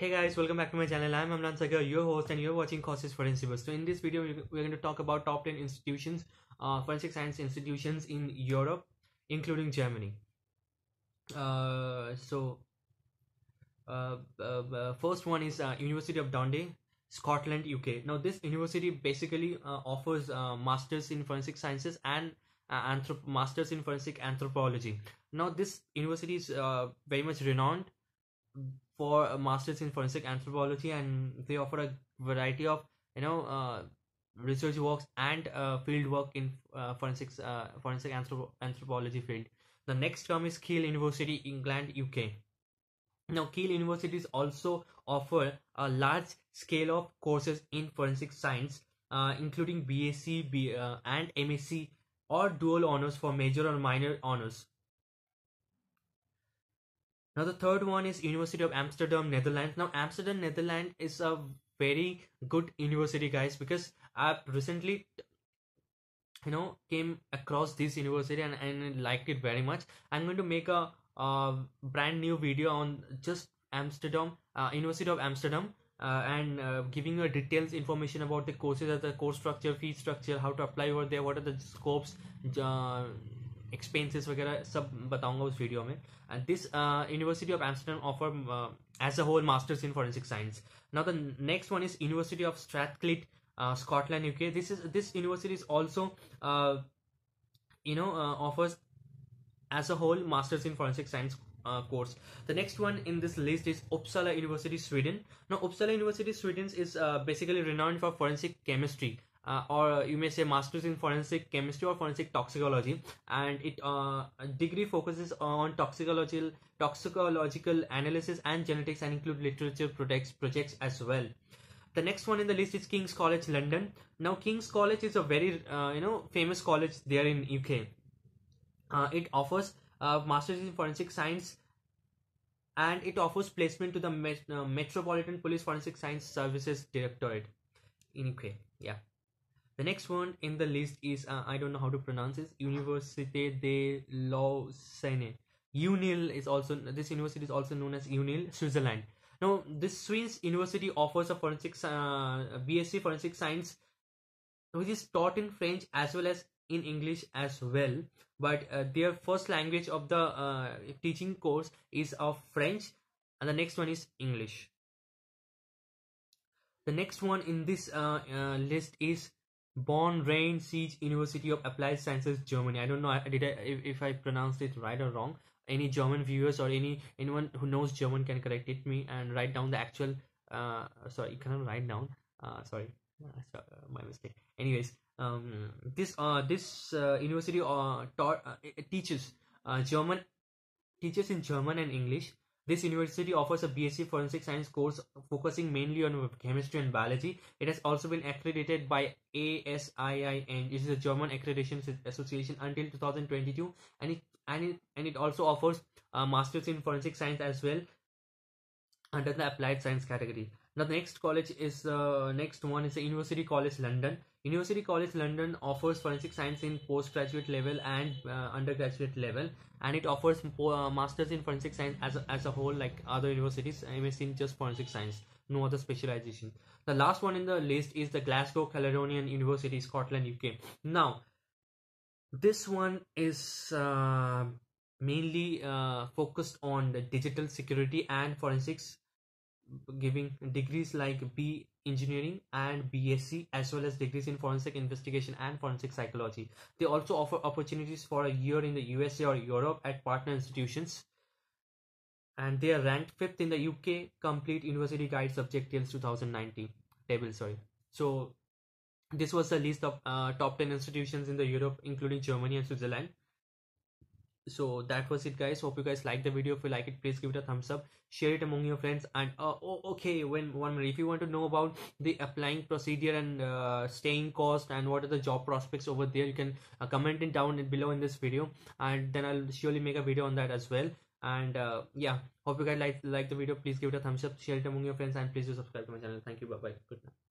Hey guys, welcome back to my channel. I'm Amran Sagar, your host, and you're watching Causis Forensibus. So in this video, we're going to talk about top 10 institutions, uh, forensic science institutions in Europe, including Germany. Uh, so uh, uh, uh first one is uh, University of Dundee, Scotland, UK. Now this university basically offers masters in forensic sciences and anthrop- masters in forensic anthropology. Now this university is very much renowned for a master's in forensic anthropology and they offer a variety of you know uh, research works and uh, field work in uh, forensics uh, forensic anthrop- anthropology field. The next term is Keele University England UK now Keele universities also offer a large scale of courses in forensic science uh, including BSc B, uh, and MSc or dual honors for major or minor honors now the third one is University of Amsterdam, Netherlands. Now Amsterdam, Netherlands is a very good university, guys, because I recently you know came across this university and, and liked it very much i'm going to make a, a brand new video on just amsterdam uh, university of amsterdam uh, and uh, giving you details information about the courses the course structure fee structure how to apply over there what are the scopes uh, expenses वगैरह सब बताऊंगा उस video में and this uh, University of Amsterdam offer uh, as a whole masters in forensic science now the next one is University of Strathclyde uh, Scotland UK this is this university is also uh, you know uh, offers as a whole masters in forensic science uh, course. The next one in this list is Uppsala University, Sweden. Now, Uppsala University, Sweden is uh, basically renowned for forensic chemistry uh, or you may say masters in forensic chemistry or forensic toxicology. And it uh, degree focuses on toxicological toxicological analysis and genetics and include literature projects projects as well. The next one in the list is king's college london. Now king's college is a very uh, you know famous college there in uk uh, it offers uh, masters in forensic science and it offers placement to the Met- uh, metropolitan police forensic science services directorate in uk yeah the next one in the list is uh, I don't know how to pronounce this. Université de Lausanne. UNIL is also this university is also known as UNIL, Switzerland. Now, this Swiss university offers a forensic uh, BSc forensic science, which is taught in French as well as in English as well. But uh, their first language of the uh, teaching course is of French, and the next one is English. The next one in this uh, uh, list is Bonn Rhein Siege University of Applied Sciences, Germany. I don't know did I, if, if I pronounced it right or wrong. Any German viewers or any anyone who knows German can correct it me and write down the actual. Uh, sorry, you cannot write down. Uh, sorry, uh, my mistake. Anyways, um, this uh this uh, university uh taught uh, teaches uh German teaches in German and English this university offers a BSc Forensic Science course focusing mainly on chemistry and biology. It has also been accredited by ASIIN, which is a German accreditation association, until 2022, and it and it and it also offers a masters in forensic science as well under the applied science category. The next college is uh, next one is the University College London. University College London offers forensic science in postgraduate level and uh, undergraduate level, and it offers uh, masters in forensic science as a, as a whole, like other universities. MSc in just forensic science, no other specialization. The last one in the list is the Glasgow Caledonian University, Scotland, UK. Now, this one is uh, mainly uh, focused on the digital security and forensics giving degrees like B engineering and BSc as well as degrees in forensic investigation and forensic psychology. They also offer opportunities for a year in the USA or Europe at partner institutions. And they are ranked fifth in the UK Complete University Guide Subject Tales 2019 table. Sorry. So this was a list of uh, top 10 institutions in the Europe, including Germany and Switzerland so that was it guys. Hope you guys like the video. If you like it please give it a thumbs up. Share it among your friends. And uh, oh, okay when one minute. If you want to know about the applying procedure and uh, staying cost and what are the job prospects over there you can uh, comment it down below in this video. And then i'll surely make a video on that as well. And uh, yeah. Hope you guys like like the video. Please give it a thumbs up. Share it among your friends and please do subscribe to my channel. Thank you. Bye bye good night